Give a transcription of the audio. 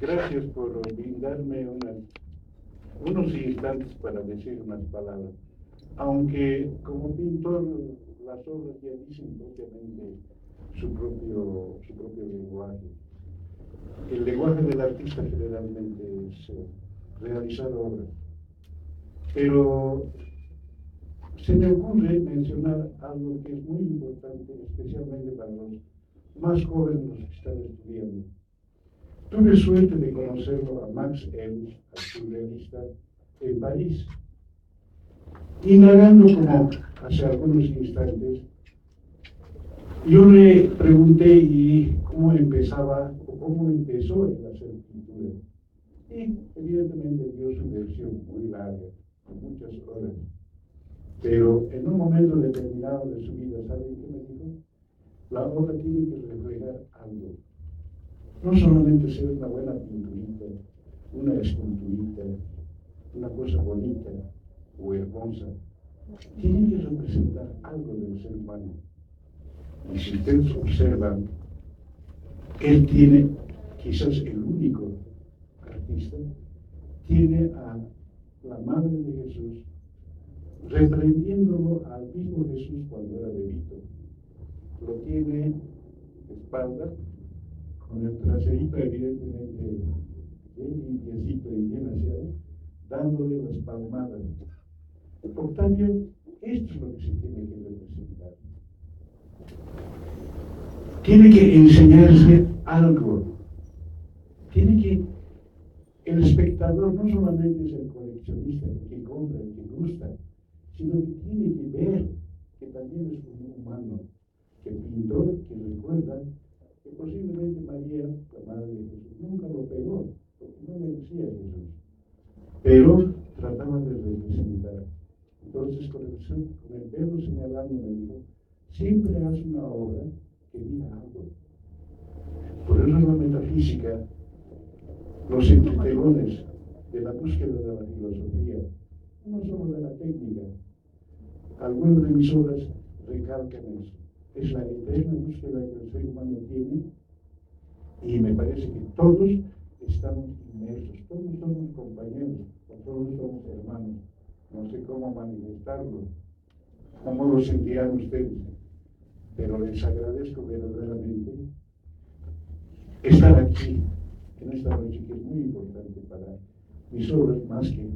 Gracias por brindarme unos instantes para decir unas palabras. Aunque como pintor las obras ya dicen propiamente su propio, su propio lenguaje. El lenguaje del artista generalmente es eh, realizar obras. Pero se me ocurre mencionar algo que es muy importante, especialmente para los más jóvenes que están estudiando. Tuve suerte de conocerlo a Max Ernst, surrealista, en París. Indagando como hace algunos instantes, yo le pregunté y cómo empezaba o cómo empezó en hacer pintura. Y evidentemente dio su versión muy larga, con muchas horas. Pero en un momento determinado de su vida, ¿saben qué me dijo? La obra tiene que reflejar algo. No solamente ser una buena pinturita, una esculturita, una cosa bonita o hermosa, tiene que representar algo del ser humano. Y si ustedes observan, él tiene, quizás el único artista, tiene a la Madre de Jesús reprendiéndolo al mismo Jesús cuando era bebito. Lo tiene espalda, con el traserito evidentemente bien limpiecito y bien aseado, dándole las palmadas. Octavio, esto es lo que se tiene que representar. Tiene que enseñarse algo. Tiene que, el espectador no solamente es el coleccionista, el que compra, el que gusta, sino que tiene que ver que también es un humano, que pintó, que recuerda María, la madre de Jesús, nunca lo pegó, porque no merecía Jesús. Pero trataban de representar. Entonces, con el, con el dedo señalando, me dijo, siempre haz una obra que diga algo. Por eso la metafísica, los entretelones de la búsqueda de la filosofía, no solo de la técnica, algunas de mis obras recalcan eso. Es la eterna búsqueda que el ser humano tiene y me parece que todos estamos inmersos, todos somos compañeros, todos somos hermanos. No sé cómo manifestarlo, cómo lo sentirán ustedes, pero les agradezco verdaderamente estar aquí en esta noche que es muy importante para mis obras más que